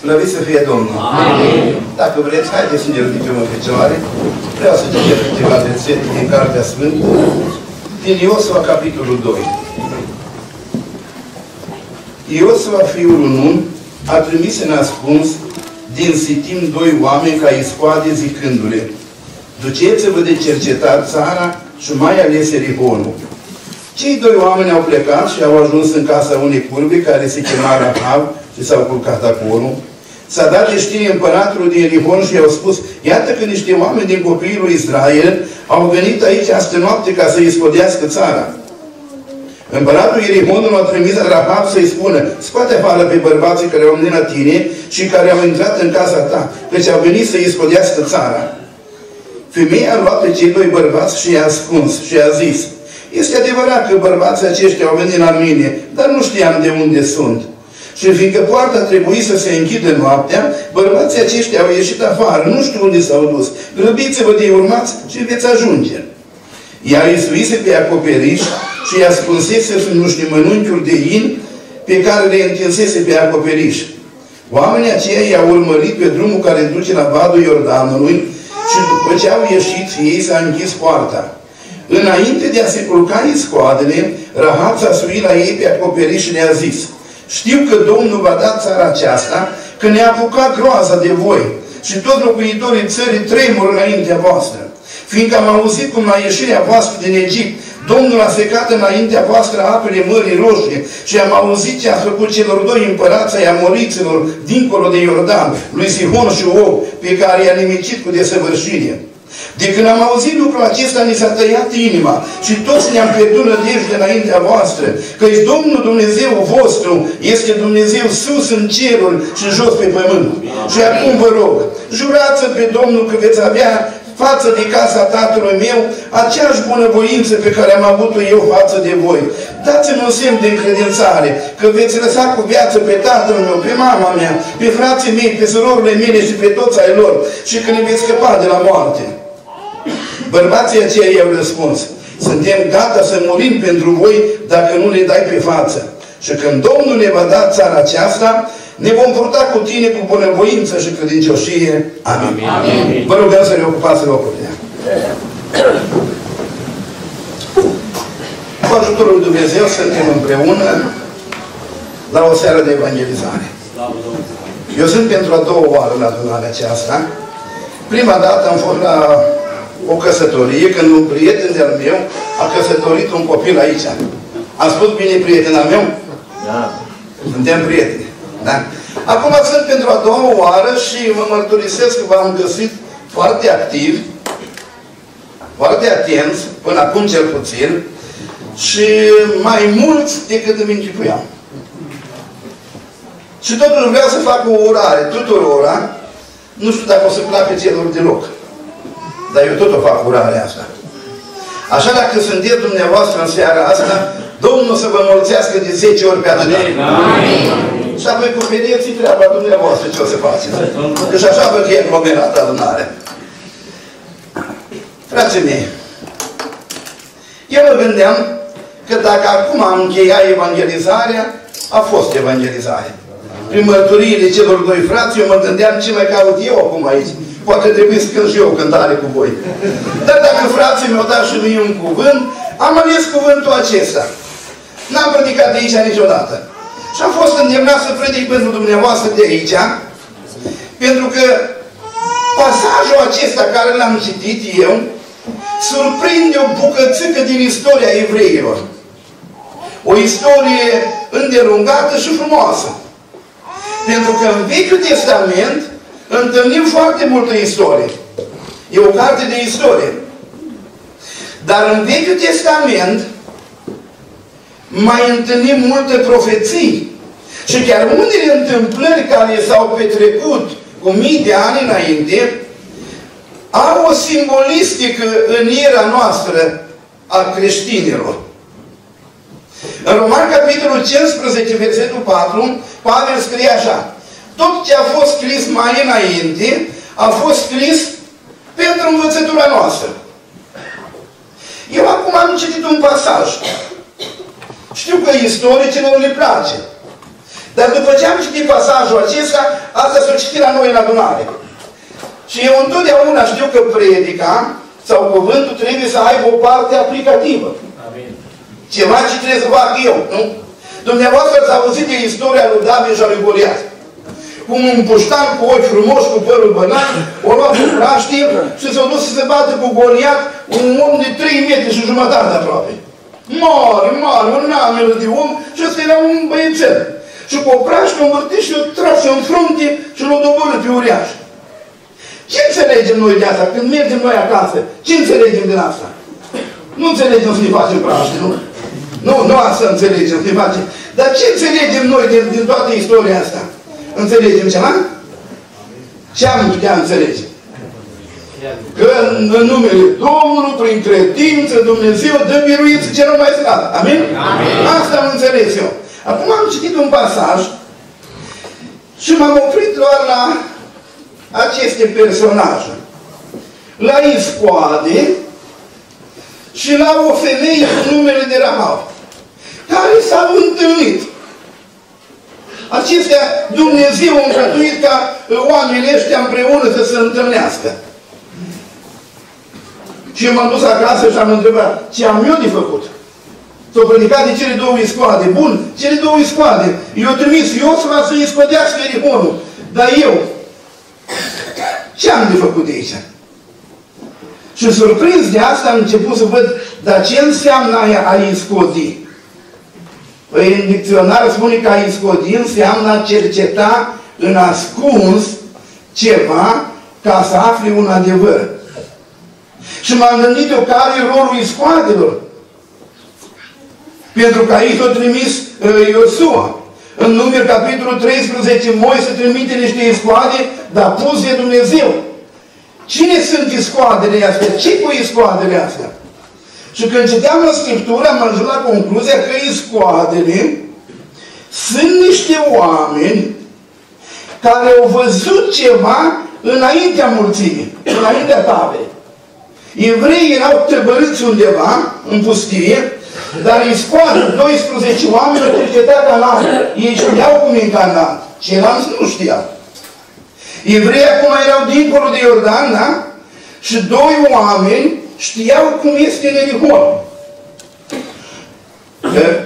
Slăvit să fie Domnul! Amin. Dacă vreți, haideți să ne ridicăm în picioare. Vreau să citim câteva versete din Cartea Sfântă, din Iosua, capitolul 2. Iosua, fiul Nun, a trimis în ascuns din Sitim doi oameni ca iscoade zicându-le Duceți-vă de cercetat țara și mai ales Erihonul. Cei doi oameni au plecat și au ajuns în casa unei curbe care se chema Rahab și s-au culcat acolo. S-a dat de știre împăratului din Erihon și i-au spus, iată că niște oameni din copiii lui Israel au venit aici astă noapte ca să-i scodească țara. Împăratul Ierihonul a trimis Rahab să-i spună, scoate afară pe bărbații care au venit la tine și care au intrat în casa ta, căci au venit să-i scodească țara. Femeia a luat pe cei doi bărbați și i-a ascuns și i-a zis, este adevărat că bărbații aceștia au venit la mine, dar nu știam de unde sunt. Și fiindcă poarta trebuie să se închidă noaptea, bărbații aceștia au ieșit afară, nu știu unde s-au dus. Grăbiți-vă de urmați și veți ajunge. Ea îi pe acoperiș și i-a ascunsese sub niște mănunchiuri de in pe care le întinsese pe acoperiș. Oamenii aceia i-au urmărit pe drumul care duce la vadul Iordanului și după ce au ieșit, ei s-a închis poarta. Înainte de a se culca iscoadele, Rahab s-a suit la ei pe acoperiș și le-a zis, știu că Domnul va da țara aceasta, că ne-a apucat groaza de voi și toți locuitorii țării tremur înaintea voastră. Fiindcă am auzit cum la ieșirea voastră din Egipt, Domnul a secat înaintea voastră apele Mării Roșie și am auzit ce a făcut celor doi împărați ai amoriților dincolo de Iordan, lui Sihon și Og, pe care i-a nimicit cu desăvârșire. De când am auzit lucrul acesta, ni s-a tăiat inima și toți ne-am pierdut nădejde înaintea voastră, căci Domnul Dumnezeu vostru este Dumnezeu sus în cerul și jos pe pământ. Și acum vă rog, jurați pe Domnul că veți avea față de casa tatălui meu aceeași bunăvoință pe care am avut-o eu față de voi. Dați-mi un semn de încredințare că veți lăsa cu viață pe tatăl meu, pe mama mea, pe frații mei, pe surorile mele și pe toți ai lor și că ne veți scăpa de la moarte. Bărbații aceia i-au răspuns, suntem gata să murim pentru voi dacă nu ne dai pe față. Și când Domnul ne va da țara aceasta, ne vom purta cu tine cu bunăvoință și credincioșie. Amin. Amin. Vă rugăm să ne ocupați locurile. Cu ajutorul lui Dumnezeu suntem împreună la o seară de evangelizare. Eu sunt pentru a doua oară la adunarea aceasta. Prima dată am fost la o căsătorie când un prieten de-al meu a căsătorit un copil aici. Am spus bine prieten al meu? Da. Suntem prieteni. Da? Acum sunt pentru a doua oară și mă mărturisesc că v-am găsit foarte activ, foarte atenți, până acum cel puțin, și mai mulți decât îmi închipuiam. Și totuși vreau să fac o urare tuturora, nu știu dacă o să placă celor deloc. Dar eu tot o fac urarea asta. Așa dacă sunteți dumneavoastră în seara asta, Domnul să vă mulțească de 10 ori pe atât. Și apoi cu pedeții treaba dumneavoastră ce o să faceți. Că și așa văd că e aglomerată adunare. Frații mei, eu mă gândeam că dacă acum am încheiat evangelizarea, a fost evangelizare. Prin mărturiile celor doi frați, eu mă gândeam ce mai caut eu acum aici. Poate trebuie să cânt și eu o cântare cu voi. Dar dacă frații mi-au dat și mie un cuvânt, am ales cuvântul acesta. N-am predicat de aici niciodată. Și am fost îndemnat să predic pentru dumneavoastră de aici, pentru că pasajul acesta care l-am citit eu, surprinde o bucățică din istoria evreilor. O istorie îndelungată și frumoasă. Pentru că în Vechiul Testament întâlnim foarte multă istorie. E o carte de istorie. Dar în Vechiul Testament mai întâlnim multe profeții. Și chiar unele întâmplări care s-au petrecut cu mii de ani înainte, au o simbolistică în era noastră a creștinilor. În Roman, capitolul 15, versetul 4, Pavel scrie așa. Tot ce a fost scris mai înainte, a fost scris pentru învățătura noastră. Eu acum am citit un pasaj știu că istoricilor le place. Dar după ce am citit pasajul acesta, asta s-a citit la noi în adunare. Și eu întotdeauna știu că predica sau cuvântul trebuie să aibă o parte aplicativă. Amin. Ceva ce trebuie să fac eu, nu? Dumneavoastră ați auzit de istoria lui David și a lui Goliat. Cum un puștan cu ochi frumoși, cu părul bănat, o luat cu praștie și s-a dus să se bată cu Goliat, un om de 3 metri și jumătate aproape. Mare, mare, un neamel de om și ăsta era un băiețel. Și cu o prașcă învârtit și o trasă în frunte și l-o doborât pe uriaș. Ce înțelegem noi de asta? Când mergem noi acasă, ce înțelegem din asta? Nu înțelegem să ne facem praște, nu? Nu, nu asta înțelegem, să ne facem. Dar ce înțelegem noi din, din toată istoria asta? Înțelegem ceva? Ce am putea înțelege? Că în, în numele Domnului, prin credință, Dumnezeu dă biruință celor mai slab. Amin? Amin? Asta am înțeles eu. Acum am citit un pasaj și m-am oprit doar la aceste personaje. La Iscoade și la o femeie cu numele de Rahab, care s-au întâlnit. Acestea Dumnezeu a încătuit ca oamenii ăștia împreună să se întâlnească. Și m-am dus acasă și am întrebat, ce am eu de făcut? S-au predicat de cele două iscoade. Bun, cele două iscoade. Eu trimis Iosua să iscodească Erihonul. Dar eu, ce am de făcut de aici? Și surprins de asta am început să văd, dar ce înseamnă a iscodi? Păi în dicționar spune că a iscodi înseamnă a cerceta în ascuns ceva ca să afli un adevăr. Și m-am gândit eu care e rolul iscoadelor. Pentru că aici a trimis uh, Iosua. În număr capitolul 13, Moise trimite niște iscoade, dar pus de Dumnezeu. Cine sunt iscoadele astea? Ce cu iscoadele astea? Și când citeam în Scriptură, am ajuns la concluzia că iscoadele sunt niște oameni care au văzut ceva înaintea mulțimii, înaintea tabei. Evreii erau tăbărâți undeva, în pustie, dar îi scoată 12 oameni în cercetea Canaan. Ei știau cum e în Canaan. Ceilalți nu știau. Evreii acum erau dincolo de Iordan, da? Și doi oameni știau cum este în Erihon.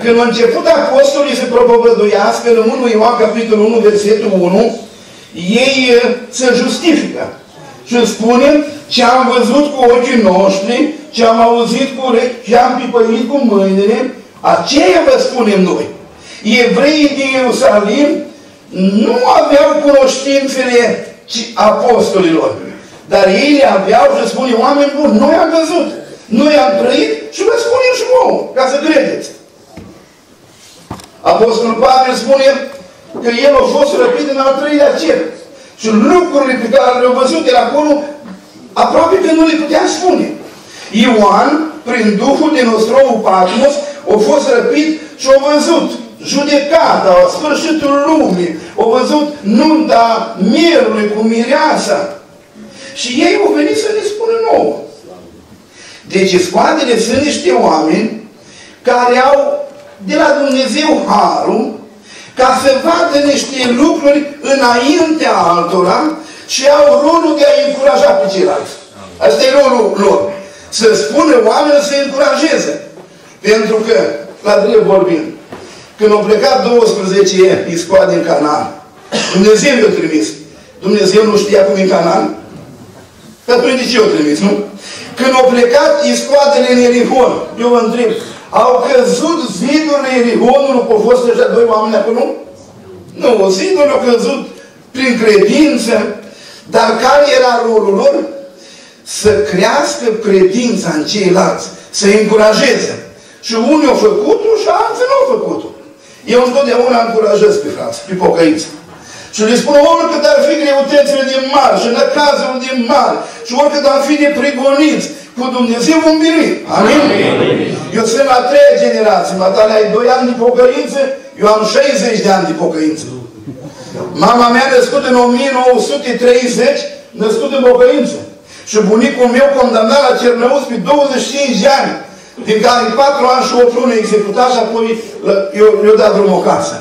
Când a început apostolii să propovăduiască în 1 Ioan capitolul 1, versetul 1, ei eh, se justifică. Și spunem ce am văzut cu ochii noștri, ce am auzit cu urechi, ce am pipăit cu mâinile, aceea vă spunem noi. Evreii din Ierusalim nu aveau cunoștințele apostolilor, dar ei le aveau și spune, oameni buni, noi am văzut, noi am trăit și vă spunem și vouă, ca să credeți. Apostolul Pavel spune că el a fost răpit în al treilea cer. Și lucrurile pe care le-au văzut el acolo, aproape că nu le putea spune. Ioan, prin Duhul din Ostromul Patmos, a fost răpit și a văzut judecata, sfârșitul lumii, a văzut nunta mierului cu mireasa. Și ei au venit să ne spună nouă. Deci scoatele sunt niște oameni care au de la Dumnezeu harul ca să vadă niște lucruri înaintea altora și au rolul de a încuraja pe ceilalți. Asta e rolul lor. Să spună oamenii să încurajeze. Pentru că, la drept vorbim, când au plecat 12 iscoade în Canaan, Dumnezeu i-a trimis. Dumnezeu nu știa cum e în Canaan? Că atunci de ce i-a trimis, nu? Când au plecat iscoadele în Erihon, eu vă întreb, au căzut zidurile Erihonului, au fost ăștia doi oameni acolo? Nu, zidurile au căzut prin credință, dar care era rolul lor? Să crească credința în ceilalți, să încurajeze. Și unii au făcut-o și alții nu au făcut-o. Eu întotdeauna încurajez pe frați, pe pocăiți. Și le spun, oricât ar fi greutățile din mari și năcazul din mari și oricât ar fi de prigoniți, cu Dumnezeu vom birui. Amin? Amin? Eu sunt la treia generație. Matale, ai doi ani de pocăință, eu am 60 de ani de pocăință. Mama mea născut în 1930, născut în pocăință. Și bunicul meu condamnat la Cernăuți pe 25 de ani, din care 4 ani și 8 luni executat și apoi i-a dat drumul acasă.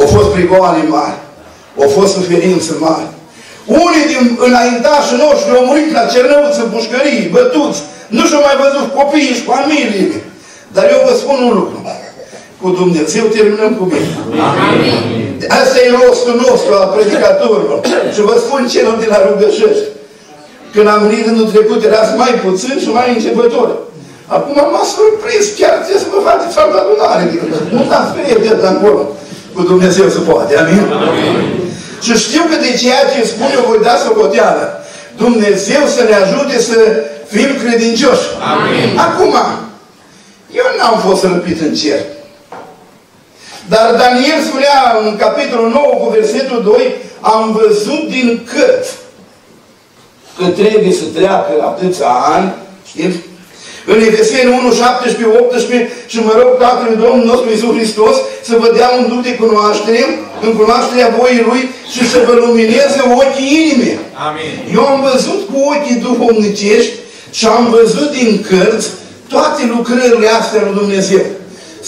Au fost prigoane mari. Au fost suferințe mari. Unii din înaintașii noștri au murit la cernăuță, pușcării, bătuți. Nu și-au mai văzut copiii și familiile. Dar eu vă spun un lucru. Cu Dumnezeu terminăm cu bine. Amin. Asta e rostul nostru al predicatorilor. și vă spun celor de la rugășești. Când am venit în trecut, erați mai puțin și mai începători. Acum m-a surprins, chiar trebuie să vă faceți altă adunare. Nu dați pe el de acolo. Cu Dumnezeu se poate. Amin? Amin. Și știu că de ceea ce spun eu voi da socoteală. Dumnezeu să ne ajute să fim credincioși. Amin. Acum, eu n-am fost răpit în cer. Dar Daniel spunea în capitolul 9 cu versetul 2, am văzut din cărți că trebuie să treacă atâția ani, știți? În Efeseni 1, 17, 18 și mă rog Tatălui Domnul nostru Iisus Hristos să vă dea un duc de cunoaștere, în cunoașterea voii Lui și să vă lumineze ochii inimii. Amin. Eu am văzut cu ochii duhovnicești și am văzut din cărți toate lucrările astea lui Dumnezeu.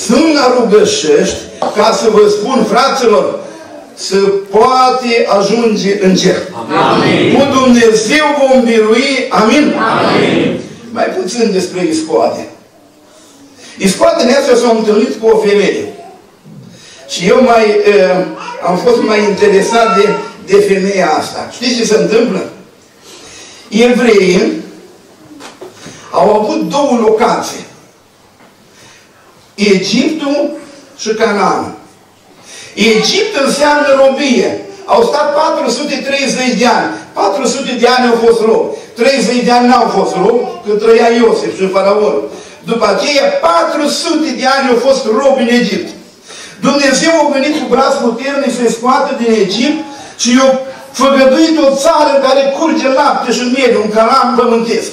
Sunt la rugășești ca să vă spun, fraților, să poate ajunge în cer. Amin. Cu Dumnezeu vom birui. Amin? Amin. Mai puțin despre iscoade. Iscoadele astea s-au întâlnit cu o femeie. Și eu mai, uh, am fost mai interesat de, de femeia asta. Știți ce se întâmplă? Evreii au avut două locații. Egiptul și Canaan. Egipt înseamnă robie. Au stat 430 de ani. 400 de ani au fost robi. 30 de ani n-au fost robi, că trăia Iosef și faraon. După aceea, 400 de ani au fost robi în Egipt. Dumnezeu a venit cu braț puternic să-i scoată din Egipt și i-a făgăduit o țară în care curge lapte și miere, un calam pământesc.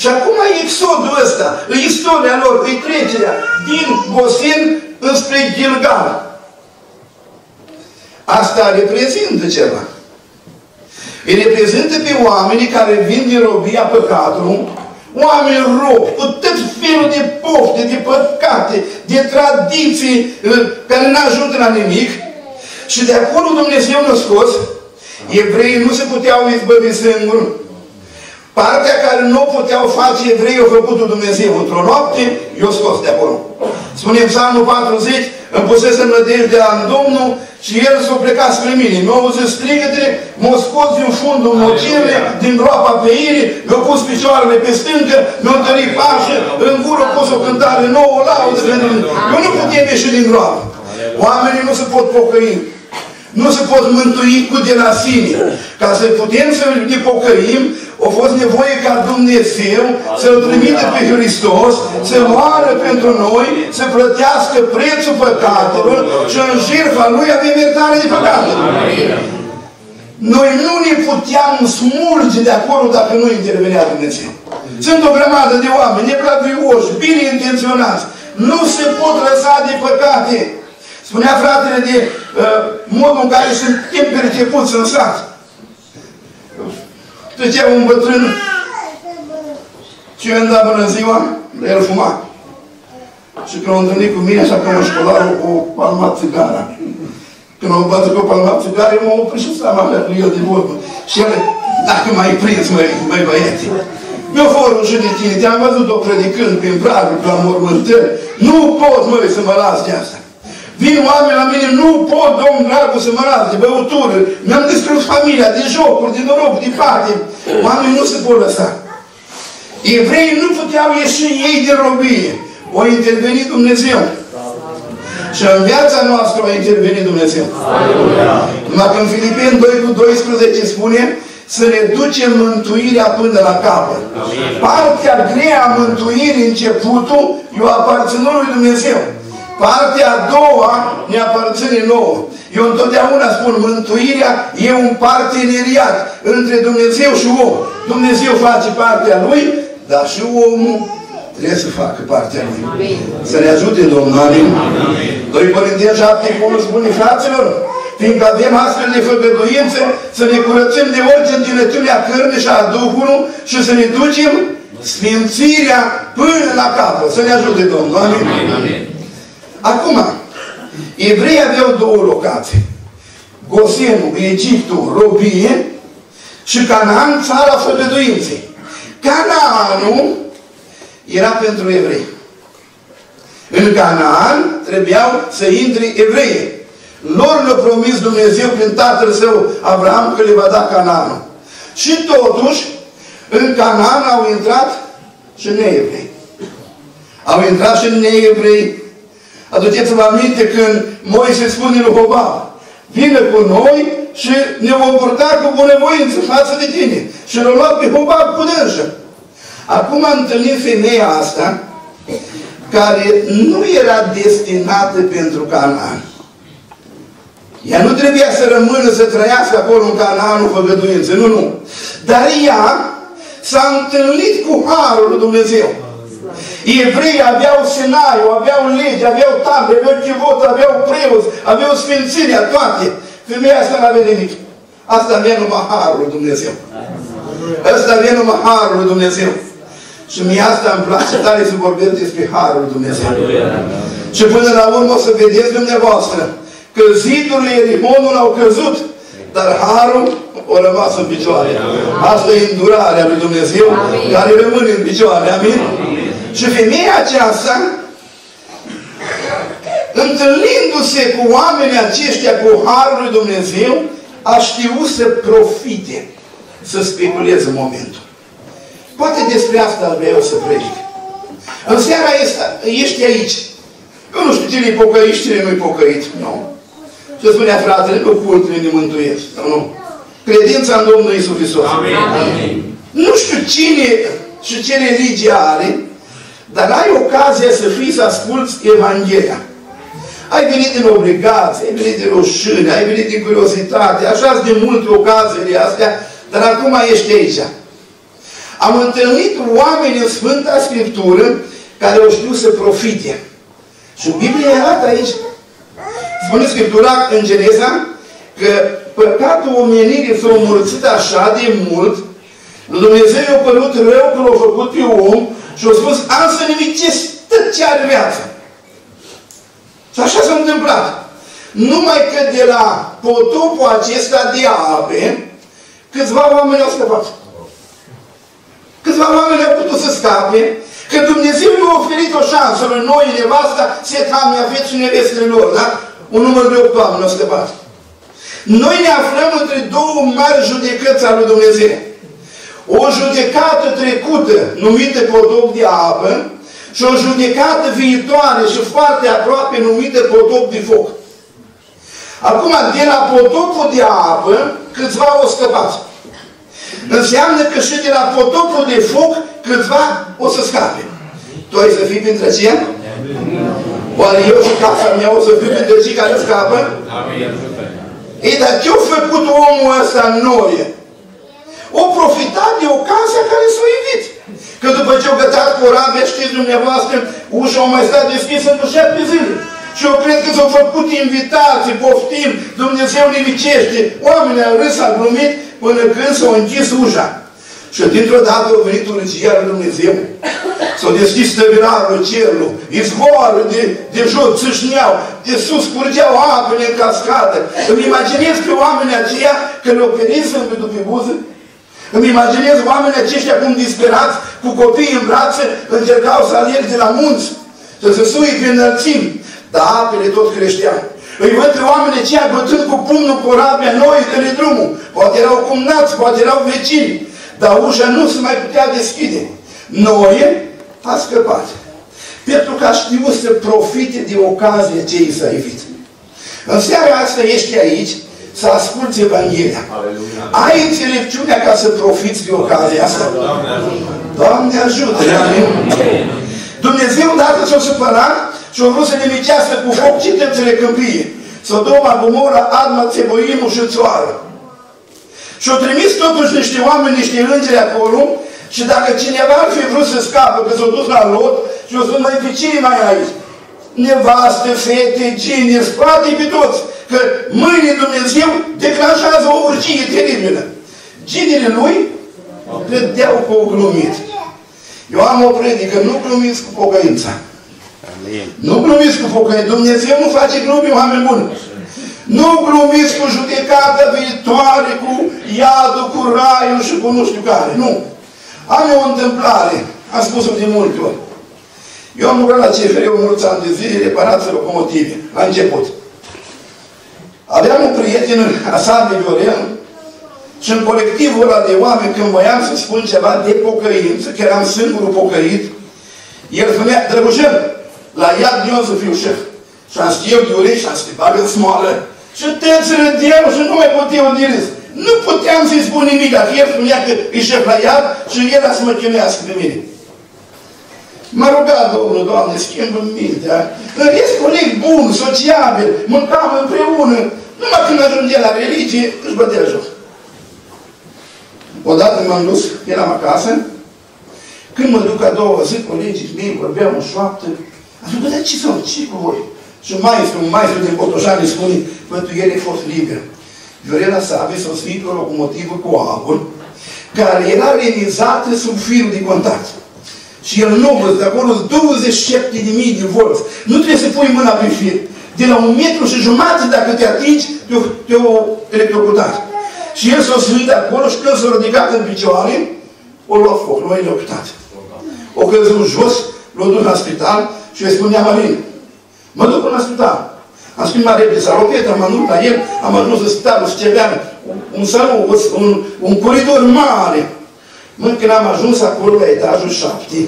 Și acum exodul ăsta, istoria lor, îi trecerea din Gosen înspre Gilgal. Asta reprezintă ceva. Îi reprezintă pe oamenii care vin din robia păcatului, oameni robi, cu tot felul de pofte, de păcate, de tradiții uh, care nu ajută la nimic. Și de acolo Dumnezeu ne-a scos. Evreii nu se puteau izbăvi singuri. Partea care nu puteau face evreii, au făcut Dumnezeu într-o noapte, i-a scos de acolo. Spune Psalmul 40, îmi pusese nădejdea în Domnul și El s-a plecat spre mine. Mi-a auzit strigătele, m-a scos din fundul nocire, din groapa pe irii, mi-a pus picioarele pe stâncă, mi-a întărit pașă, în gură a pus o cântare nouă, laudă pentru Eu nu putem ieși din groapă. Oamenii nu se pot pocăi. Nu se pot mântui cu de la sine. Ca să putem să ne pocăim, a fost nevoie ca Dumnezeu să-L trimite pe Hristos, să moară pentru noi, să plătească prețul păcatelor și în jertfa Lui avem iertare de păcate. Noi nu ne puteam smulge de acolo dacă nu intervenea Dumnezeu. Sunt o grămadă de oameni neplăcuioși, bine intenționați. Nu se pot lăsa de păcate. Spunea fratele de uh, modul în care suntem percepuți în sat. Trecea un bătrân și eu îmi dat bună ziua, el fuma. Și când am întâlnit cu mine, așa ca un școlar, o palmat țigara. Când am bătut cu o palmat țigara, eu m-am oprit și seama alea cu el de vorbă. Și el, dacă m-ai prins, măi, măi băieți, eu fără rușit de tine, te-am văzut-o predicând prin pragul, la mormântări. Nu pot, măi, să mă las de asta. Vin oameni la mine, nu pot, domn dragul, să mă las de băutură. Mi-am distrus familia, de jocuri, de noroc, de parte. Oamenii nu se pot lăsa. Evreii nu puteau ieși ei din robie. O intervenit Dumnezeu. Și în viața noastră a intervenit Dumnezeu. Numai că în Filipeni 2 cu 12 spune să ne ducem mântuirea până la capăt. Partea grea a mântuirii, începutul, eu aparținut lui Dumnezeu. Partea a doua ne aparține nouă. Eu întotdeauna spun, mântuirea e un parteneriat între Dumnezeu și om. Dumnezeu face partea lui, dar și omul trebuie să facă partea lui. Amin. Să ne ajute Domnul. Amin. Amin. 2 Corinteni 7 acolo spune, fraților, fiindcă avem astfel de făgăduințe, să ne curățăm de orice întinăciune a cărnii și a Duhului și să ne ducem sfințirea până la capăt. Să ne ajute Domnul. Amin. Amin. Acum, Evreii aveau două locații. Gosenul, Egiptul, robie și Canaan, țara făgăduinței. Canaanul era pentru evrei. În Canaan trebuiau să intre evrei. Lor le-a promis Dumnezeu prin tatăl său Abraham că le va da Canaanul. Și totuși, în Canaan au intrat și neevrei. Au intrat și neevrei. Aduceți-vă aminte când Moise spune lui Hobab, vină cu noi și ne vom purta cu bunăvoință față de tine. Și l-a luat pe Hobab cu dânsă. Acum întâlnim femeia asta, care nu era destinată pentru Canaan. Ea nu trebuia să rămână, să trăiască acolo în Canaanul făgăduință. Nu, nu. Dar ea s-a întâlnit cu Harul lui Dumnezeu. Evreii aveau senaiu, aveau legi, aveau tabre, aveau chivot, aveau preoți, aveau sfințirea, toate. Femeia asta nu avea nimic. Asta avea numai Harul lui Dumnezeu. Asta avea numai Harul lui Dumnezeu. Și mie asta îmi place tare să vorbesc despre Harul lui Dumnezeu. Și până la urmă o să vedeți dumneavoastră că zidurile Ierihonului au căzut, dar Harul a rămas în picioare. Asta e îndurarea lui Dumnezeu Amin. care rămâne în picioare. Amin? Amin. Și femeia aceasta, întâlnindu-se cu oamenii aceștia, cu Harul lui Dumnezeu, a știut să profite, să speculeze momentul. Poate despre asta vreau să predic. În seara asta, ești aici. Eu nu știu cine e pocăit și cine nu e pocăit. Nu. Ce spunea fratele, nu cultele ne mântuiesc. Nu, nu. Credința în Domnul Iisus Hristos. Amin. Amin. Nu știu cine și ce religie are, dar ai ocazia să fii să asculți Evanghelia. Ai venit din obligație, ai venit din rușine, ai venit din curiozitate, așa de multe ocaziile astea, dar acum ești aici. Am întâlnit oameni în Sfânta Scriptură care au știut să profite. Și Biblia arată aici. Spune Scriptura în Geneza că păcatul omenirii s-a înmulțit așa de mult, lui Dumnezeu i-a părut rău că l-a făcut pe om și a spus, am să nimicesc tot ce are viață. Și așa s-a întâmplat. Numai că de la potopul acesta de ape, câțiva oameni au scăpat. Câțiva oameni au putut să scape, că Dumnezeu i-a oferit o șansă lui noi, nevasta, Setam, Iafet și nevestele lor, da? Un număr de opt oameni au scăpat. Noi ne aflăm între două mari judecăți ale lui Dumnezeu. O judecată trecută, numită potop de apă, și o judecată viitoare și foarte aproape numită potop de foc. Acum, de la potopul de apă, câțiva au scăpat. Înseamnă că și de la potopul de foc câțiva o să scape. Tu ai să fii printre aceia? Oare eu și casa mea o să fiu printre cei care scapă? Ei, dar ce-a făcut omul ăsta în noi? O profitat de ocazia care s-a evit. Că după ce au gătat corabia, știți dumneavoastră, ușa au mai stat deschisă încă șapte zile. Și eu cred că s-au făcut invitații, poftim, Dumnezeu nimicește. Oamenii au râs, au glumit, până când s-a închis ușa. Și dintr-o dată a venit un înger al Dumnezeu. S-a deschis stăvirarul cerului, izvoarul de, de jos țâșneau, de sus curgeau apele în cascadă. Îmi imaginez pe oamenii aceia că le-au perit sâmbătul pe buză. Îmi imaginez oamenii aceștia cum disperați, cu copii în brațe, încercau să alerge la munți, să se sui pe înălțimi. Dar apele tot creșteau. Îi văd pe oamenii aceia bătând cu pumnul corabia noi de drumul. Poate erau cumnați, poate erau vecini. Dar ușa nu se mai putea deschide. Noie a scăpat. Pentru că a știut să profite de ocazie ce i s-a evit. În seara asta ești aici să asculți Evanghelia. Aleluia. Ai înțelepciunea ca să profiți de ocazia asta? Doamne ajută! Dumnezeu, dacă s-a supărat, și au vrut să nimicească cu foc cetățile câmpie. Sodoma, Gomora, Adma, Țeboimul și Țoară. Și au trimis totuși niște oameni, niște îngeri acolo și dacă cineva ar fi vrut să scapă, că s-au dus la lot și au spus, mai pe cine mai aici? Nevastă, fete, gini, spate pe toți. Că mâine Dumnezeu declanșează o urgie teribilă. Ginile lui credeau că o glumit. Eu am o predică, nu glumiți cu pocăința. Amin. Nu glumiți cu pocăință. Dumnezeu nu face glume, oameni buni. Nu glumiți cu judecata viitoare, cu iadul, cu raiul și cu nu știu care. Nu. Am o întâmplare. Am spus-o de multe ori. Eu am lucrat la CFR o mulți ani de zile, reparați locomotive, la început. Aveam un prieten, Asabe Viorel, și în colectivul ăla de oameni, când voiam să spun ceva de pocăință, că eram singurul pocăit, el spunea, drăgușel, la iad eu să fiu șef. Și am eu de urechi și am să bagă smoală. Și tăți râdeau și nu mai puteau de râs. Nu puteam să-i spun nimic, dacă el spunea că e șef la iad și el a să mă chinuiască pe mine. M-a rugat Domnul, Doamne, schimbă mintea. Ești coleg bun, sociabil, mâncam împreună. Numai când ajunge la religie, își bătea joc. Odată m-am dus, eram acasă, când mă duc a doua zi, colegii mei vorbeam în șoaptă, am zis, dar ce sunt, ce cu voi? Și un maestru, un maestru din Botoșani spune, bă, tu ieri ai fost liber. Viorela Save s-a sfit o locomotivă cu aur, care era realizată sub firul de contact. Și el nu văd, de acolo 27 de mii de volți. Nu trebuie să pui mâna pe fir. De la un metru și jumătate, dacă te atingi, te-o te electrocutat. Și el s-a suit acolo și când s-a ridicat în picioare, o luat foc, nu a electrocutat. O căzut jos, l-a dus la spital și îi spunea Marin, mă duc în spital. Am spus mai repede, s-a ropiet, am ajuns la el, am ajuns în spitalul Scevean, un salon, un, un coridor mare, Mă, când am ajuns acolo la etajul șapte,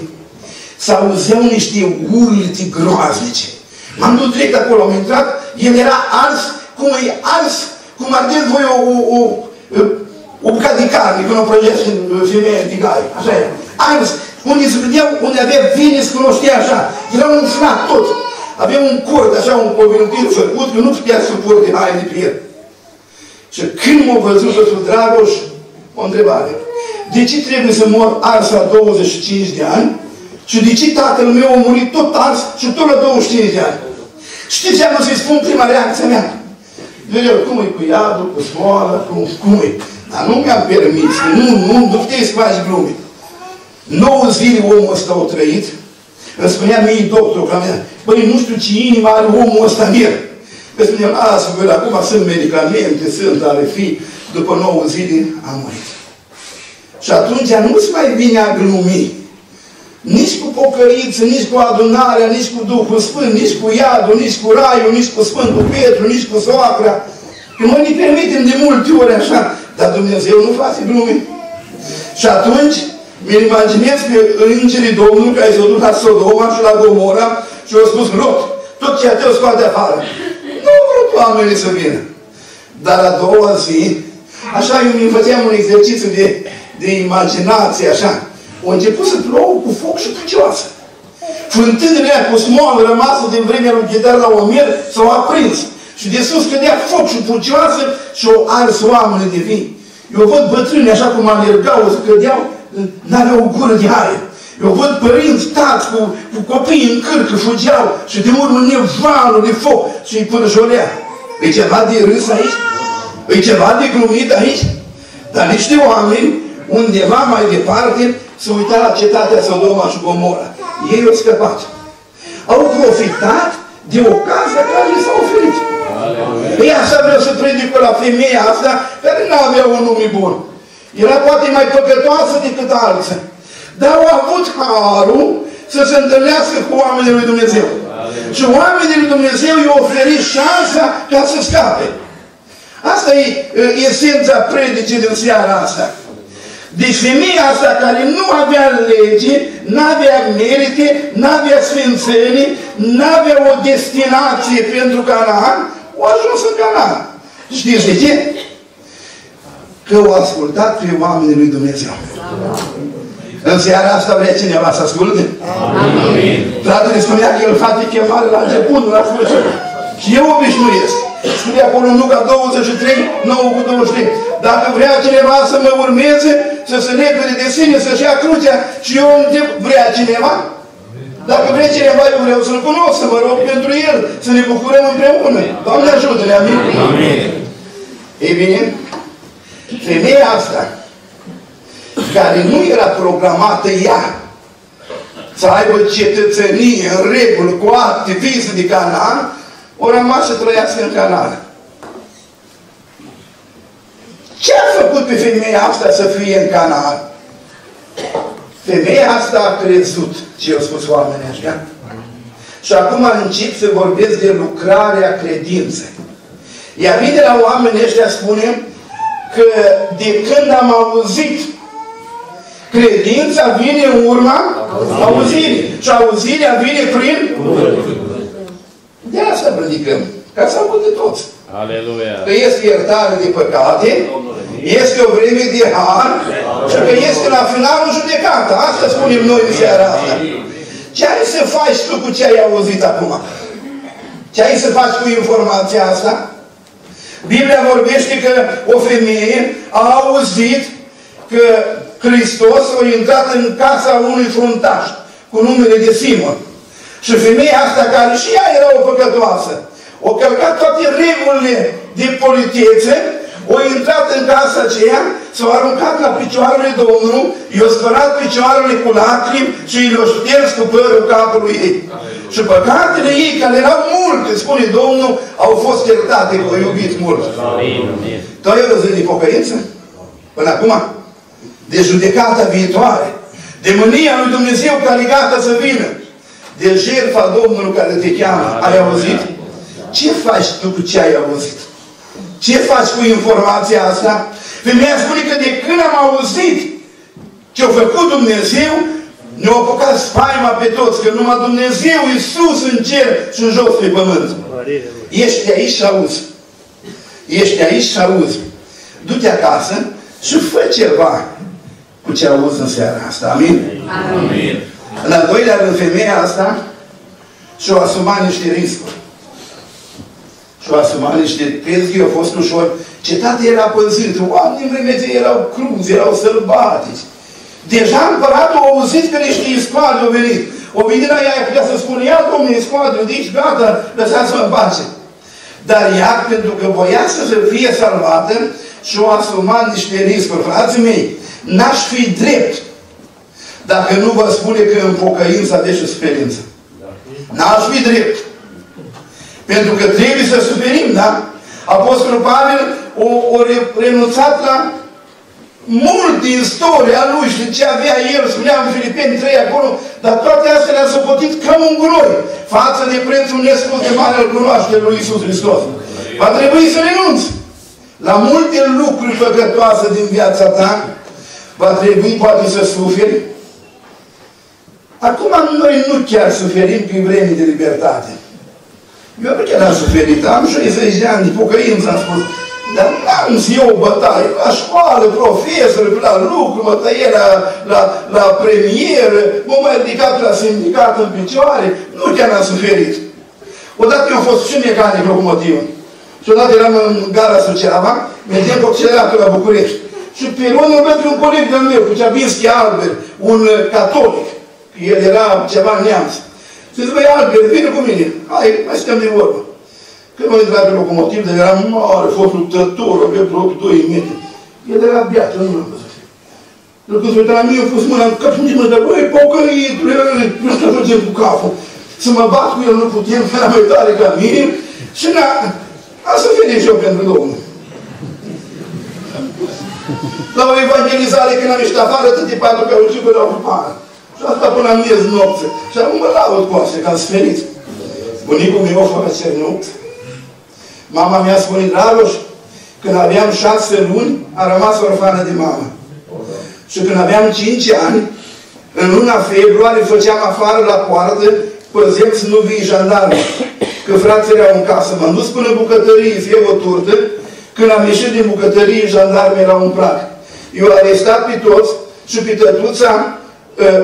s-auzeau niște urlite groaznice. M-am dus direct acolo, am intrat, el era ars, cum e ars, cum ardeți voi o, o, o, o bucată de carne, când o prăjești în femeie de gai. Așa e. Ars, unde se vedeau, unde avea vine, se cunoștea așa. Era un flat tot. Avea un cord, așa, un povintil făcut, că nu putea să purte haine pe el. Și când m-a văzut pe Dragoș, o întrebare. De ce trebuie să mor ars la 25 de ani? Și de ce tatăl meu a murit tot ars și tot la 25 de ani? Știți ce am să-i spun prima reacție mea? Eu, cum e cu iadul, cu smoală, cum, cum e? Dar nu mi-am permis, nu, nu, nu puteți să faci glume. 9 zile omul ăsta a trăit, îmi spunea mie doctorul ca mea, băi, nu știu ce inimă are omul ăsta în el. Îmi spuneam, lasă, băi, acum sunt medicamente, sunt, are fi, după 9 zile a murit. Și atunci nu-ți mai vine a glumi. Nici cu pocăiță, nici cu adunarea, nici cu Duhul Sfânt, nici cu iadul, nici cu raiul, nici cu Sfântul Petru, nici cu soacra. Că noi ne permitem de multe ori așa, dar Dumnezeu nu face glume. Și atunci, mi-l imaginez pe îngerii Domnului care s-au dus la Sodoma și la Gomora și au spus, Lot, tot ceea ce o scoate afară. Nu au vrut oamenii să vină. Dar a doua zi, așa eu mi făceam un exercițiu de de imaginație, așa. Au început să plouă cu foc și pucioasă. Fântânile cu smoală rămasă din vremea lui Ghedar la Omer s-au aprins. Și de sus cădea foc și pucioasă și o ars oameni de vin. Eu văd bătrâni așa cum alergau, să cădeau, n-aveau o gură de aer. Eu văd părinți, tați cu, cu copii în cârcă, fugeau și de urmă nevalul de foc și îi până jolea. E ceva de râs aici? E ceva de glumit aici? Dar niște oameni undeva mai departe, să uita la cetatea Sodoma și Gomora. Ei au scăpat. Au profitat de ocazia care li s-a oferit. Ei așa vreau să predic la femeia asta, care nu avea un nume bun. Era poate mai păcătoasă decât alții. Dar au avut harul să se întâlnească cu oamenii lui Dumnezeu. Și oamenii lui Dumnezeu i-au oferit șansa ca să scape. Asta e esența predicii din seara asta. Deci femeia asta care nu avea lege, nu avea merite, nu avea sfințenie, nu avea o destinație pentru Canaan, o ajuns în Canaan. Știți de ce? Că au ascultat pe oamenii lui Dumnezeu. În seara asta vrea cineva să asculte? Amin. Fratele spunea că el face chemare la început, la sfârșit. Și eu obișnuiesc. Scrie acolo în Luca 23, 9 cu 23. Dacă vrea cineva să mă urmeze, să se lepede de sine, să-și ia crucea și eu întreb, vrea cineva? Dacă vrea cineva, eu vreau să-L cunosc, să mă rog pentru El, să ne bucurăm împreună. Doamne ajută-ne, amin? Amin. Ei bine, femeia asta, care nu era programată ea să aibă cetățenie în regulă, cu acte, viză de Canaan, o rămas să trăiască în Canaan. Ce a făcut pe femeia asta să fie în Canaan? Femeia asta a crezut ce au spus oamenii ăștia. Și acum încep să vorbesc de lucrarea credinței. Iar mine la oamenii ăștia spunem că de când am auzit credința vine în urma auzirii. Și auzirea vine prin de asta predicăm. Ca să audă toți. Aleluia. Că este iertare de păcate, este o vreme de har și că este la finalul judecată. Asta spunem noi în seara asta. Ce ai să faci tu cu ce ai auzit acum? Ce ai să faci cu informația asta? Biblia vorbește că o femeie a auzit că Hristos a intrat în casa unui fruntaș cu numele de Simon. Și femeia asta, care și ea era o păcătoasă, o călcat toate regulile de politețe, o intrat în casa aceea, s-au aruncat la picioarele Domnului, i-au spărat picioarele cu lacrimi și i-au șters cu părul capului ei. Și păcatele ei, care erau multe, spune Domnul, au fost iertate, că au iubit mult. Tu ai văzut de pocăință? Până acum? De judecata viitoare. De mânia lui Dumnezeu care e gata să vină. De jertfa Domnului care te cheamă. Ai auzit? Ce faci tu cu ce ai auzit? Ce faci cu informația asta? Femeia spune că de când am auzit ce a făcut Dumnezeu, ne-a apucat spaima pe toți, că numai Dumnezeu e sus în cer și în jos pe pământ. Ești aici și auzi. Ești aici și auzi. Du-te acasă și fă ceva cu ce auzi în seara asta. Amin? Amin. În al doilea rând, femeia asta și-o asuma niște riscuri și-o asumat niște crezi au fost ușor. Cetatea era păzită, oamenii în vremea erau cruzi, erau sălbatici. Deja împăratul a auzit că niște iscoade au venit. O venit la ea, putea să spună, ia domnule, iscoade, deci gata, lăsați-mă în pace. Dar ea, pentru că voia să fie salvată, și-o asumat niște riscuri. Frații mei, n-aș fi drept dacă nu vă spune că în pocăință aveți și suferință. N-aș fi drept. Pentru că trebuie să suferim, da? Apostolul Pavel o, o renunțat la mult din istoria lui și ce avea el, spunea în Filipeni 3 acolo, dar toate astea le-a socotit ca un glori față de prețul nespus de mare al cunoașterii lui Iisus Hristos. Va trebui să renunți la multe lucruri păcătoase din viața ta, va trebui poate să suferi. Acum noi nu chiar suferim prin vreme de libertate. Eu nu chiar am suferit, am 60 de ani de pocăință, am spus. Dar n-am eu o bătaie. La școală, profesor, la lucru, mă tăie la, la, la premieră, mă mai ridicat la sindicat în picioare. Nu chiar am suferit. Odată eu am fost și mecanic locomotiv. Și odată eram în gara Suceava, mergeam cu acceleratul la București. Și pe rândul pentru un coleg de-al meu, cu Ceabinski Albert, un catolic. El era ceva neamț. Și zice, băi, Albert, vine cu mine. Hai, mai stăm de vorbă. Când m-am intrat pe locomotiv, dar era mare, fost luptător, avea vreo 2 metri. El era beat, eu nu l-am văzut. El când se uita la mine, a pus mâna în cap și mă zice, băi, pocăitule, nu știu ajungem cu capul. Să mă bat cu el nu putem, că era mai tare ca mine. Și na, am să vedem și eu pentru Domnul. La o evangelizare, când am ieșit afară, tătii patru cărucii, că erau cu pană. Și asta până la miez nopți. Și acum mă laud cu asta, că am sferit. Bunicul meu fără cernut. Mama mea spune, Dragoș, când aveam șase luni, a rămas orfană de mamă. Și când aveam cinci ani, în luna februarie făceam afară la poartă, păzem să nu vii jandarmă. Că frații erau în casă. M-am dus până în bucătărie, fie o turtă. Când am ieșit din bucătărie, jandarmii erau în prag. Eu arestat pe toți și pe tătuța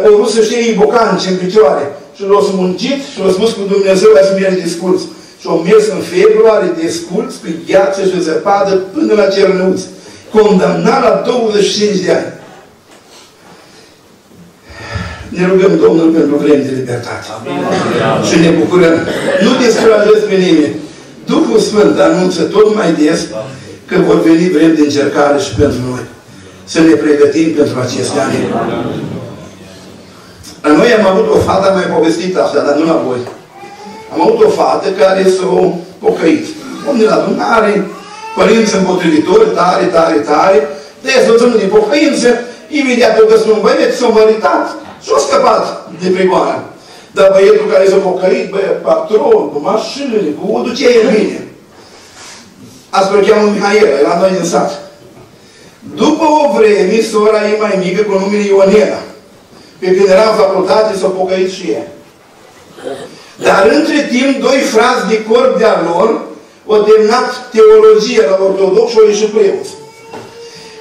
o vrut să știe ibocanci în picioare. Și l-a smuncit și l-a spus cu Dumnezeu să mergi discurs. Și au mers în februarie desculț pe gheață și zăpadă până la Cernăuț. Condamnat la 25 de ani. Ne rugăm Domnul pentru vreme de libertate. Amin. Și ne bucurăm. Nu descurajez pe nimeni. Duhul Sfânt anunță tot mai des că vor veni vreme de încercare și pentru noi. Să ne pregătim pentru aceste ani. La noi am avut o fată, am mai povestit asta, dar nu la voi. Am avut o fată care s-a pocăit. Om de la adunare, părinți împotrivitori, tare, tare, tare, de soțul din pocăință, imediat o găsit un băiet, s-a măritat și a scăpat de prigoană. Dar băietul care s-a pocăit, bă, patron, cu mașinile, cu o ducea în mine. Asta o cheamă Mihaela, era noi din sat. După o vreme, sora ei mai mică, cu numele Ionela, pe când era în facultate, s-a pocăit și ea. Dar între timp, doi frați de corp de-a lor au terminat teologie la ortodox și au ieșit preoți.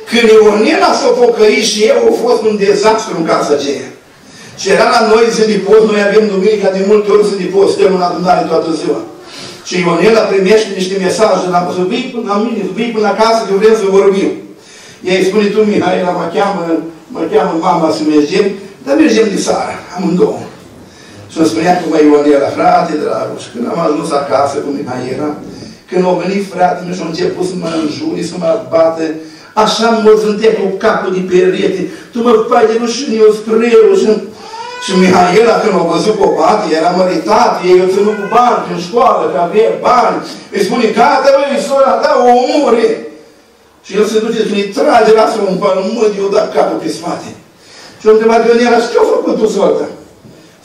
Când Ionela s-a pocăit și eu, a fost un dezastru în casa aceea. Și era la noi zi de post, noi avem duminica de multe ori zi de post, stăm în adunare toată ziua. Și Ionela primește niște mesaje, la să vii până la mine, să vii până acasă, că vrem să vorbim. Ea îi spune tu, Mihaela, mă cheamă, mă cheamă mama să mergem, dar mergem de seară, amândouă. Și îmi spunea cu mă Ionela, frate dragul, și când am ajuns acasă cu Mihaela, când au venit fratele și au început să mă înjuri, să mă bată, așa mă zântea cu capul de perete, tu mă faci de rușine, eu spreu și... Și Mihaela, când a văzut cu bate, era măritat, ei o ținut cu bani în școală, că avea bani. Îi spune, gata, băi, sora ta, o omore. Și el se duce și îi trage, lasă un pământ, eu da capul pe spate. Și o întrebat Ionela, și ce-a făcut tu, sora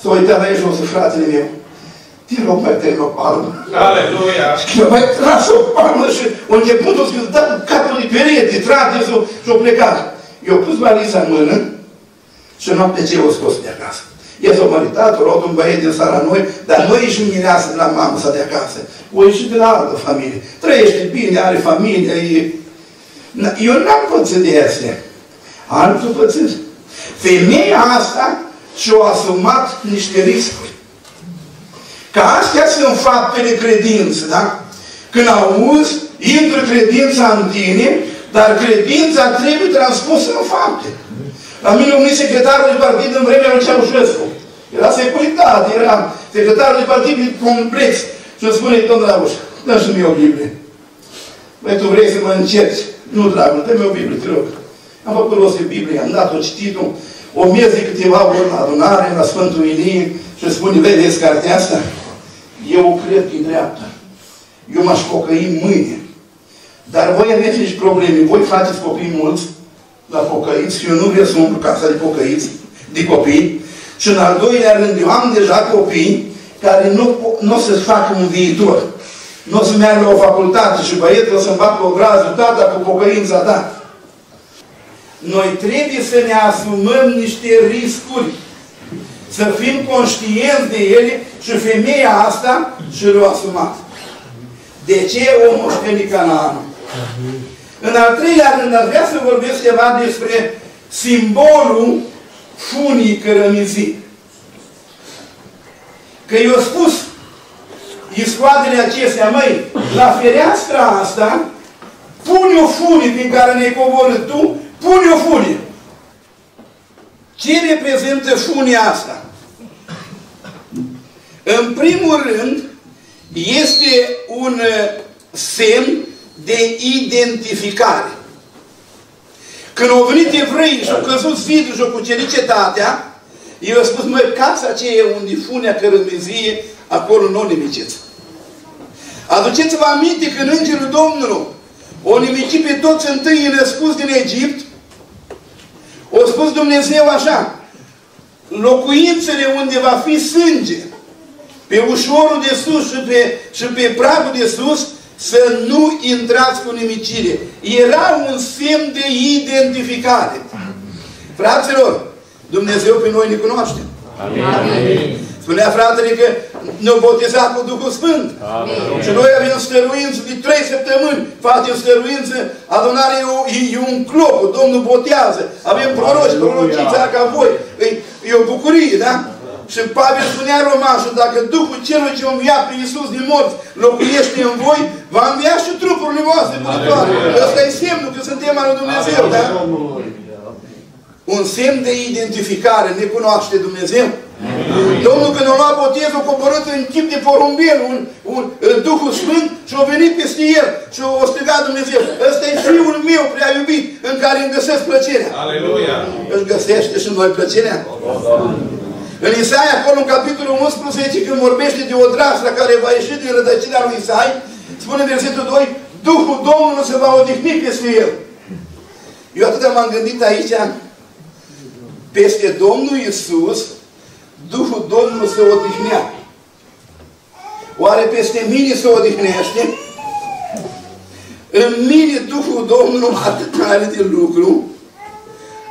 S-a uitat la el și o să fratele meu. Te rog, mai te o palmă. Aleluia! Și mi-a mai tras o palmă și a început o să da capul de perete, trage și o plecat. Eu pus valiza în mână și noapte ce o scos de acasă. El s-a măritat, a luat un băiet din sara noi, dar nu ești mireasă de la mamă sa de acasă. O ieșit de la altă familie. Trăiește bine, are familie, e... Eu n-am pățit de astea. Altul pățit. Femeia asta și-a asumat niște riscuri. Că astea sunt faptele credință, da? Când auzi, intră credința în tine, dar credința trebuie transpusă în fapte. La mine un secretarul de partid în vremea lui Ceaușescu. Era securitate, era secretarul de partid complex. Și îmi spune, domnul Dragoș, dă și mie o Biblie. Băi, tu vrei să mă încerci? Nu, dragul, dă-mi o Biblie, te rog. Am făcut rost de Biblie, am dat-o, citit-o. O miez de câteva ori la adunare, la Sfântul Ilie, și îmi spune, vedeți cartea asta? Eu o cred că e dreaptă. Eu m-aș pocăi mâine. Dar voi aveți nici probleme. Voi faceți copii mulți, la pocăiți și eu nu vreau să umplu casa de pocăiți, de copii. Și în al doilea rând, eu am deja copii care nu, nu o să-ți facă un viitor. Nu o să meargă la o facultate și băietul o să-mi bată o grază, tata, cu pocăința ta. Noi trebuie să ne asumăm niște riscuri. Să fim conștienți de ele și femeia asta și le-a asumat. De ce o moștenit Canaan? În al treilea rând, aș vrea să vorbesc ceva despre simbolul funii cărămizii. Că eu spus iscoadele acestea, măi, la fereastra asta, pune o funie prin care ne-ai coborât tu, pune o funie. Ce reprezintă funia asta? În primul rând, este un semn de identificare. Când au venit evrei și au căzut zidul și au cucerit cetatea, eu au spus, măi, casa aceea unde funea cărămizie, acolo nu o nimiciți. Aduceți-vă aminte când Îngerul Domnului o nimici pe toți întâi născuți din Egipt, o spus Dumnezeu așa, locuințele unde va fi sânge, pe ușorul de sus și pe, și pe pragul de sus, să nu intrați cu nimicire. Era un semn de identificare. Fraților, Dumnezeu pe noi ne cunoaște. Amin. Spunea fratele că ne-au botezat cu Duhul Sfânt. Amin. Și noi avem stăruință de trei săptămâni. Facem stăruință, adunarea e, e un cloc, Domnul botează. Avem proroci, prorocița ca voi. E, e o bucurie, da? Și Pavel spunea romanșul, dacă Duhul celui ce învia pe Iisus din morți locuiește în voi, va învia și trupurile voastre muritoare. Ăsta e semnul că suntem al lui Dumnezeu, da? Un semn de identificare ne cunoaște Dumnezeu. Domnul când a luat botezul, a coborât în chip de porumbel un, un, un Duhul Sfânt și a venit peste el și a strigat Dumnezeu. Ăsta e Fiul meu prea iubit în care îmi găsesc plăcerea. Aleluia! Își găsește și noi plăcerea? În Isaia, acolo în capitolul 11, când vorbește de o draslă care va ieși din rădăcina lui Isai, spune versetul 2, Duhul Domnului se va odihni peste el. Eu atât m-am gândit aici, peste Domnul Isus, Duhul Domnului se odihnea. Oare peste mine se odihnește? În mine Duhul Domnului atât are de lucru,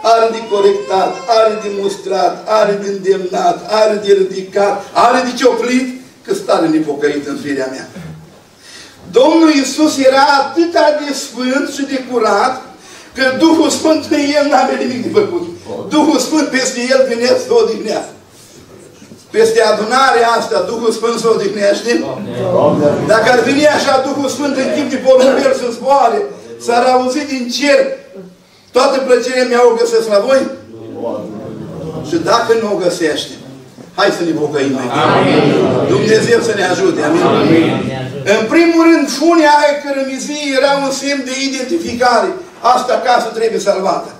are de corectat, are de mustrat, are de îndemnat, are de ridicat, are de cioplit, că stare nepocăit în firea mea. Domnul Iisus era atât de sfânt și de curat, că Duhul Sfânt în El nu avea nimic de făcut. Duhul Sfânt peste El venea să o odihnească. Peste adunarea asta, Duhul Sfânt se odihnește. Dacă ar veni așa Duhul Sfânt în timp de porumbel să zboare, s-ar auzi din cer, toată plăcerea mea o găsesc la voi? Și dacă nu o găsește, hai să ne pocăim mai Dumnezeu să ne ajute. Amin. Amin. În primul rând, funia aia cărămizii era un semn de identificare. Asta casă trebuie salvată.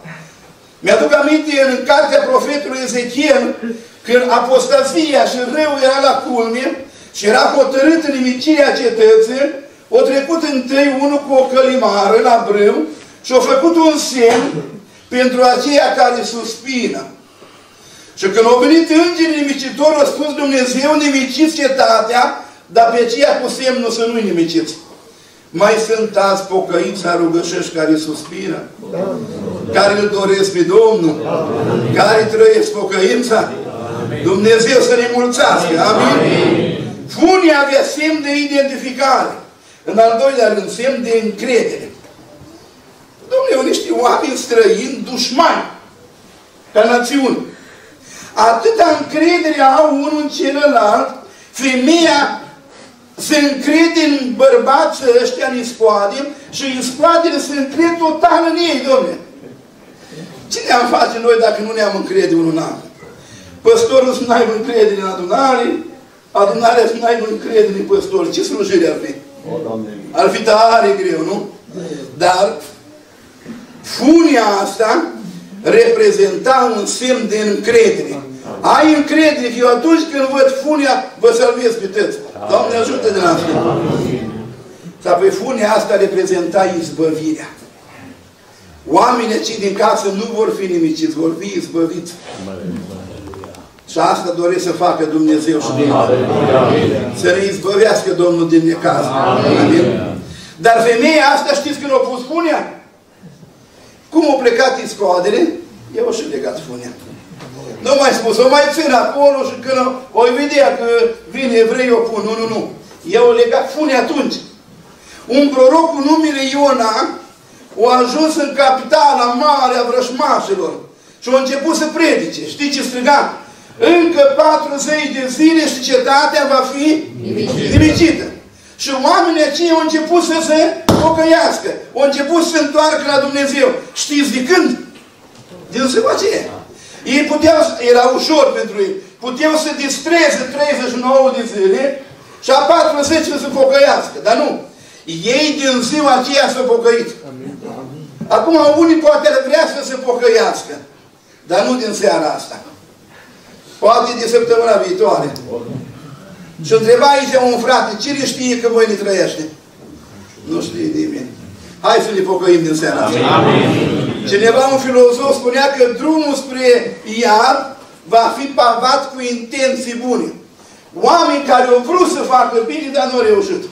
Mi-aduc aminte în cartea profetului Ezechiel, când apostazia și rău era la culme și era hotărât în nimicirea cetății, o trecut întâi unul cu o călimară la brâu și a făcut un semn pentru aceia care suspină. Și când au venit îngerii nimicitori, a spus Dumnezeu, nimiciți cetatea, dar pe aceea cu semnul să nu-i nimiciți. Mai sunt azi pocăiți rugășești care suspină, care îl doresc pe Domnul, care trăiesc pocăința. Dumnezeu să ne mulțească. Amin. Amin. avea semn de identificare. În al doilea rând, semn de încredere. Domnule, niște oameni străini, dușmani, ca națiuni. Atâta încredere au unul în celălalt, femeia se încrede în bărbații ăștia, în iscoade, și iscoadele se încred total în ei, domne. Cine am face noi dacă nu ne-am încrede unul în altul? Păstorul să n-aibă încredere în adunare, adunarea să n-aibă încredere în păstor. Ce slujire ar fi? Ar fi tare greu, nu? Dar funia asta reprezenta un semn de încredere. Ai încredere că eu atunci când văd funia, vă salvez pe tăți. Doamne ajută de la Sau pe funia asta reprezenta izbăvirea. Oamenii cei din casă nu vor fi nimiciți, vor fi izbăviți. Și asta doresc să facă Dumnezeu și Dumnezeu. Să ne izbăvească Domnul din necaz. Amin. Dar femeia asta știți când a pus funia? Cum a plecat iscoadele, eu și legat funia. Nu mai spus, o mai țin acolo și când o vedea că vine evrei, o pun. Nu, nu, nu. Eu o legat funia atunci. Un proroc cu numele Iona a ajuns în capitala mare a vrășmașilor și a început să predice. Știi ce striga? Încă 40 de zile și cetatea va fi nimicită. Și oamenii aceia au început să se pocăiască. Au început să se întoarcă la Dumnezeu. Știți de când? Din ziua aceea. Ei puteau, era ușor pentru ei, puteau să distreze 39 de zile și a 40 să se pocăiască. Dar nu. Ei din ziua aceea s-au pocăit. Acum unii poate ar vrea să se pocăiască. Dar nu din seara asta. Poate de săptămâna viitoare. Și întreba aici un frate, cine știe că voi ne trăiește? Nu știe nimeni. Hai să ne pocăim din seara asta. Cineva, un filozof, spunea că drumul spre iad va fi pavat cu intenții bune. Oameni care au vrut să facă bine, dar nu au reușit.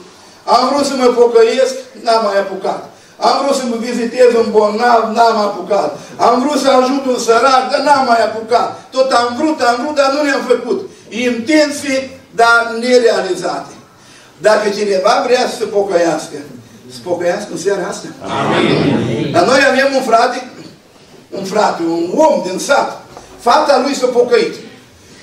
Am vrut să mă pocăiesc, n-am mai apucat. Am vrut să mă vizitez un bolnav, n-am apucat. Am vrut să ajut un sărac, dar n-am mai apucat. Tot am vrut, am vrut, dar nu le-am făcut. Intenții, dar nerealizate. Dacă cineva vrea să se pocăiască, să pocăiască în seara asta. Amin. Dar noi avem un frate, un frate, un om din sat. Fata lui s-a pocăit.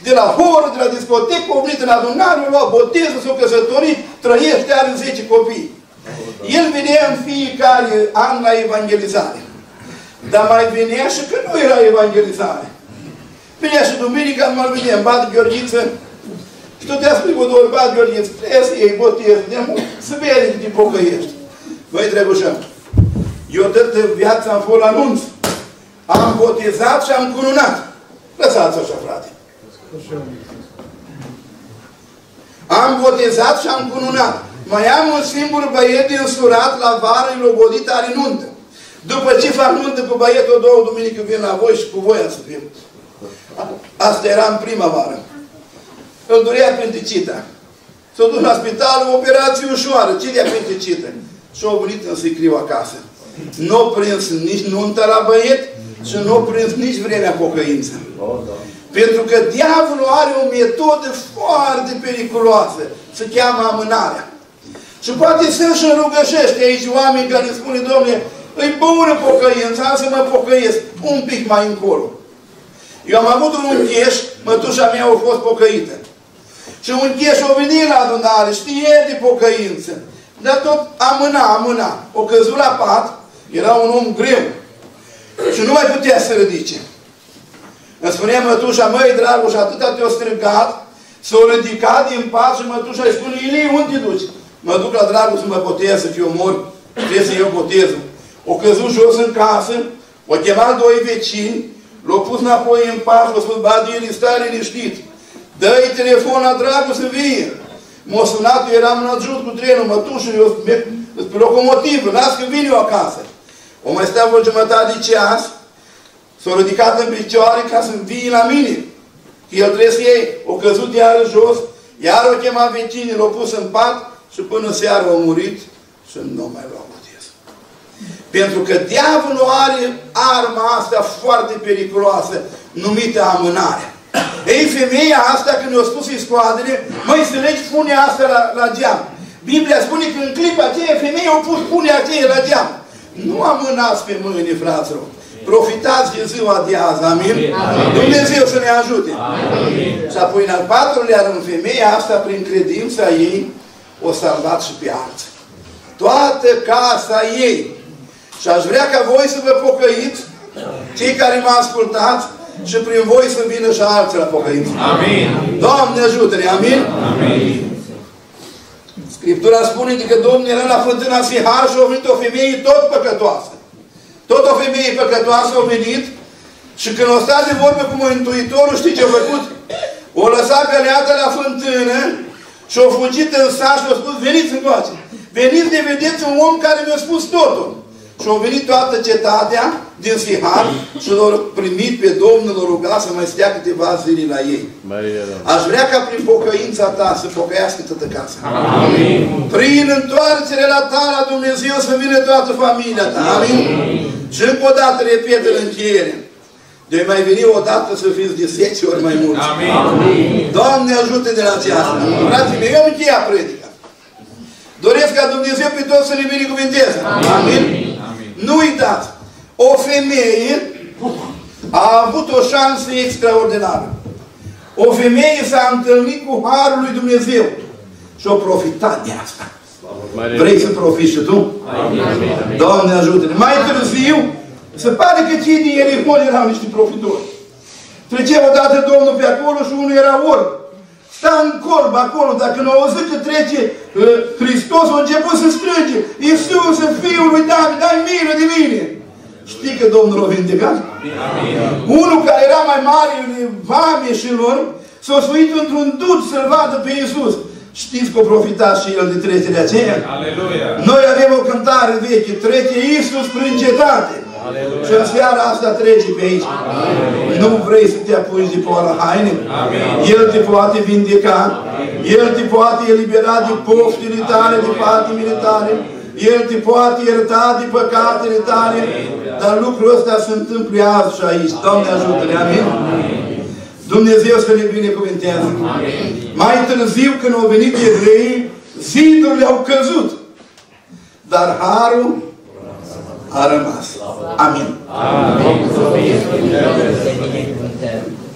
De la horă, de la discotecă, a venit în adunare, a luat botezul, s-a căsătorit, trăiește, are 10 copii. El venea în fiecare an la evangelizare. Dar mai venea și când nu era evangelizare. Venea și duminica, nu mai venea, bat Gheorghiță, și tot spui cu două bat Gheorghiță, trebuie să iei botez, să vede că te pocăiești. Băi, trebușă, eu toată viața am fost la anunț. Am botezat și am cununat. Lăsați așa, frate. Am botezat și am cununat. Mai am un singur băiet din surat la vară, îi logodit are nuntă. După ce fac nuntă cu băietul, două duminică vin la voi și cu voi să fim. Asta era în primăvară. Îl durea pentecita. S-a dus la spital, o operație ușoară. Ce le-a pentecită? Și-a venit în sicriu acasă. Nu a prins nici nunta la băiet și nu a prins nici vremea pocăință. Oh, da. Pentru că diavolul are o metodă foarte periculoasă. Se cheamă amânarea. Și poate să și rugășește aici oameni care spune, Domnule, îi bună pocăința, să mă pocăiesc un pic mai încolo. Eu am avut un uncheș, mătușa mea a fost pocăită. Și un uncheș a venit la adunare, știe de pocăință. Dar tot amâna, amâna. O căzut la pat, era un om greu. Și nu mai putea să ridice. Îmi spunea mătușa, măi, dragul, și atâta te-o strigat, s-o ridicat din pat și mătușa îi spune, Ilie, unde te duci? Mă duc la dragul să mă botez, să fiu mor, trebuie să iau botezul. O căzut jos în casă, o chemat doi vecini, l-au pus înapoi în pat, l-au spus, bă, el stai liniștit. Dă-i telefon la dragul să vie. M-a sunat, eu eram în adjut cu trenul, mătușul, eu pe locomotivă, las că vin eu acasă. O mai stea vreo jumătate de ceas, S-a ridicat în picioare ca să vii la mine. El trebuie să iei, o căzut iară jos, iar o chema vecinii, l-au pus în pat și până seara a murit și nu mai lua botez. Pentru că diavolul are arma asta foarte periculoasă, numită amânare. Ei, femeia asta, când i-a spus iscoadele, măi, să legi punea asta la, la geam. Biblia spune că în clipa aceea, femeia a pus punea aceea la geam. Nu amânați pe mâine, fraților. Profitați de ziua de azi, amin? amin. Dumnezeu să ne ajute. Amin. Și apoi în al patrulea rând, femeia asta, prin credința ei, o salvat și pe alții. Toată casa ei. Și aș vrea ca voi să vă pocăiți, cei care mă ascultați, și prin voi să vină și alții la pocăință. Amin. Doamne ajută-ne, amin? Amin. Scriptura spune că Domnul era la fântâna Sihar și a venit o femeie tot păcătoasă. Tot o femeie păcătoasă a venit și când o stat de vorbă cu Mântuitorul, știi ce a făcut? O lăsat pe leată la fântână și a fugit în sat și a spus, veniți încoace. Veniți de vedeți un om care mi-a spus totul. Și au venit toată cetatea din Sihar și l-au primit pe Domnul, l-au rugat să mai stea câteva zile la ei. Aș vrea ca prin pocăința ta să pocăiască toată casa. Amin. Prin întoarcere la ta la Dumnezeu să vină toată familia ta. Amin. Amin. Și încă o dată repet în încheiere. De mai veni o dată să fiți de 10 ori mai mulți. Amin. Doamne ajută de la aceasta. Frații mei, eu încheia predica. Doresc ca Dumnezeu pe toți să ne binecuvinteze. Amin. Amin. Nu uitați, o femeie a avut o șansă extraordinară. O femeie s-a întâlnit cu Harul lui Dumnezeu și o profitat de asta. Vrei să profiți și tu? Doamne ajută-ne! Mai târziu, se pare că cei din Ierihon erau niște profitori. Trecea odată Domnul pe acolo și unul era orb. Sta în corb acolo, dacă nu auzit că trece uh, Hristos, a început să strânge. Iisus, Fiul lui David, ai milă de mine. Știi că Domnul a vindecat? Unul care era mai mare în vameșilor, s-a suit într-un dut să-L vadă pe Iisus. Știți că a profitat și el de trecerea aceea? Aleluia. Noi avem o cântare veche, trece Iisus prin cetate. Aleluia. Și în seara asta trece pe aici. Aleluia. Nu vrei să te apuci de poala haine? Amin. El te poate vindeca. Amin. El te poate elibera de poftile tale, de patimile tale. El te poate ierta de păcatele tale. Dar lucrul ăsta se întâmplă azi și aici. Doamne ajută-ne. Amin. Amin. Dumnezeu să ne binecuvântează. Mai târziu, când au venit evrei, zidurile au căzut. Dar harul a rămas. Amin. Amin. Amin.